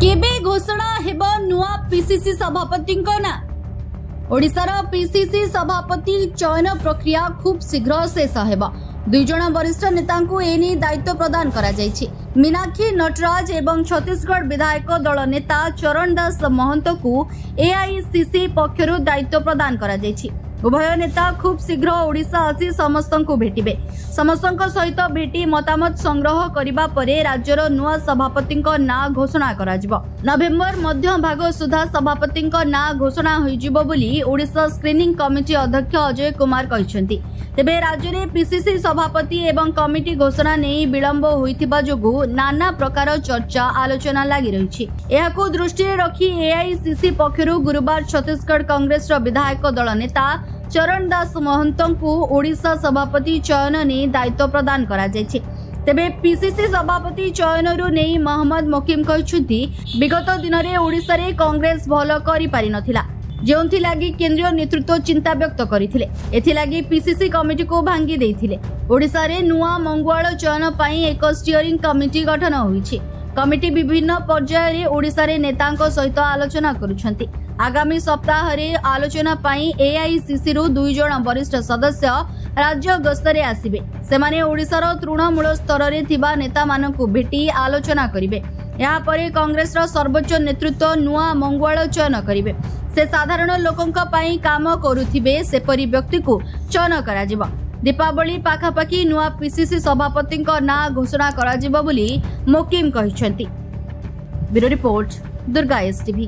କେବେ ଘୋଷଣା ହେବ ନୂଆ ପିସିସି ସଭାପତିଙ୍କ ନାଁ ଓଡ଼ିଶାର ପିସିସି ସଭାପତି ଚୟନ ପ୍ରକ୍ରିୟା ଖୁବ୍ ଶୀଘ୍ର ଶେଷ ହେବ ଦୁଇ ଜଣ ବରିଷ୍ଠ ନେତାଙ୍କୁ ଏନେଇ ଦାୟିତ୍ୱ ପ୍ରଦାନ କରାଯାଇଛି ମୀନାକ୍ଷୀ ନଟରାଜ ଏବଂ ଛତିଶଗଡ଼ ବିଧାୟକ ଦଳ ନେତା ଚରଣ ଦାସ ମହନ୍ତଙ୍କୁ ଏଆଇସିସି ପକ୍ଷରୁ ଦାୟିତ୍ୱ ପ୍ରଦାନ କରାଯାଇଛି ଉଭୟ ନେତା ଖୁବ୍ ଶୀଘ୍ର ଓଡ଼ିଶା ଆସି ସମସ୍ତଙ୍କୁ ଭେଟିବେ ସମସ୍ତଙ୍କ ସହିତ ଭେଟି ମତାମତ ସଂଗ୍ରହ କରିବା ପରେ ରାଜ୍ୟର ନୂଆ ସଭାପତିଙ୍କ ନାଁ ଘୋଷଣା କରାଯିବ। ନଭେମ୍ବର ମଧ୍ୟ ଭାଗ ସୁଦ୍ଧା ସଭାପତିଙ୍କ ନାଁ ଘୋଷଣା ହୋଇଯିବ ବୋଲି ଓଡ଼ିଶା ସ୍କ୍ରିନିଂ କମିଟି ଅଧ୍ୟକ୍ଷ ଅଜୟ କୁମାର କହିଛନ୍ତି। ତେବେ ରାଜ୍ୟରେ ପିସିସି ସଭାପତି ଏବଂ କମିଟି ଘୋଷଣା ନେଇ ବିଳମ୍ବ ହୋଇଥିବା ଯୋଗୁଁ ନାନା ପ୍ରକାର ଚର୍ଚ୍ଚା ଆଲୋଚନା ଲାଗି ରହିଛି। ଏହାକୁ ଦୃଷ୍ଟିରେ ରଖି ଏଆଇସିସି ପକ୍ଷରୁ ଗୁରୁବାର ଛତିଶଗଡ଼ କଂଗ୍ରେସର ବିଧାୟକ ଦଳ ନେତା ଚରଣ ଦାସ ମହନ୍ତଙ୍କୁ ଓଡ଼ିଶା ସଭାପତି ଚୟନ ନେଇ ଦାୟିତ୍ୱ ପ୍ରଦାନ କରାଯାଇଛି ତେବେ ପିସିସି ସଭାପତି ଚୟନରୁ ନେଇ ମହମ୍ମଦ ମୋକିମ କହିଛନ୍ତି ବିଗତ ଦିନରେ ଓଡ଼ିଶାରେ କଂଗ୍ରେସ ଭଲ କରିପାରିନଥିଲା ଯେଉଁଥିଲାଗି କେନ୍ଦ୍ରୀୟ ନେତୃତ୍ୱ ଚିନ୍ତା ବ୍ୟକ୍ତ କରିଥିଲେ ଏଥିଲାଗି ପିସିସି କମିଟିକୁ ଭାଙ୍ଗି ଦେଇଥିଲେ ଓଡ଼ିଶାରେ ନୂଆ ମଙ୍ଗୁଆଳ ଚୟନ ପାଇଁ ଏକ ଷ୍ଟିଅରିଂ କମିଟି ଗଠନ ହୋଇଛି କମିଟି ବିଭିନ୍ନ ପର୍ଯ୍ୟାୟରେ ଓଡ଼ିଶାରେ ନେତାଙ୍କ ସହିତ ଆଲୋଚନା କରୁଛନ୍ତି। ଆଗାମୀ ସପ୍ତାହରେ ଆଲୋଚନା ପାଇଁ ଏଆଇସିସିରୁ ଦୁଇ ଜଣ ବରିଷ୍ଠ ସଦସ୍ୟ ରାଜ୍ୟ ଗସ୍ତରେ ଆସିବେ। ସେମାନେ ଓଡ଼ିଶାର ତୃଣମୂଳ ସ୍ତରରେ ଥିବା ନେତାମାନଙ୍କୁ ଭେଟି ଆଲୋଚନା କରିବେ। ଏହାପରେ କଂଗ୍ରେସର ସର୍ବୋଚ୍ଚ ନେତୃତ୍ୱ ନୂଆ ମଙ୍ଗୁଆଳ ଚୟନ କରିବେ। ସେ ସାଧାରଣ ଲୋକଙ୍କ ପାଇଁ କାମ କରୁଥିବେ ସେପରି ବ୍ୟକ୍ତିକୁ ଚୟନ କରାଯିବ। ଦୀପାବଳି ପାଖାପାଖି ନୂଆ ପିସିସି ସଭାପତିଙ୍କ ନାଁ ଘୋଷଣା କରାଯିବ ବୋଲି ମୋକିମ କହିଛନ୍ତି bureau report Durga S TV